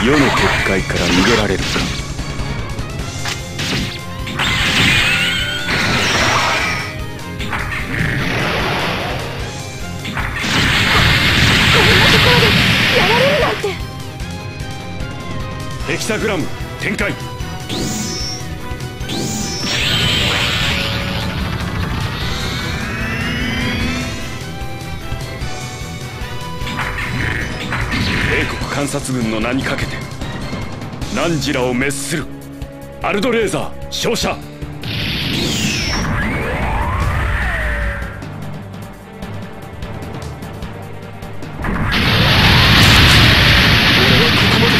世の結界から逃げられるか。こんなところでやられるなんて。ヘキサグラム展開観察軍の名にかけてナンジラを滅する。アルドレーザー照射俺はここまで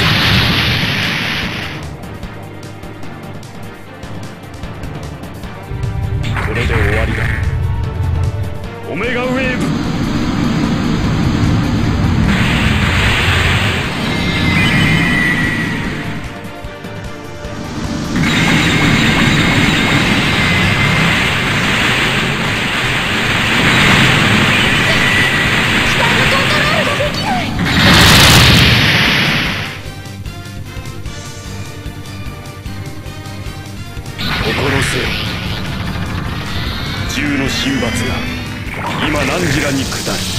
だ。これで終わりだ。オメガウェーブ。せよ。銃の神罰が今何時らに下る。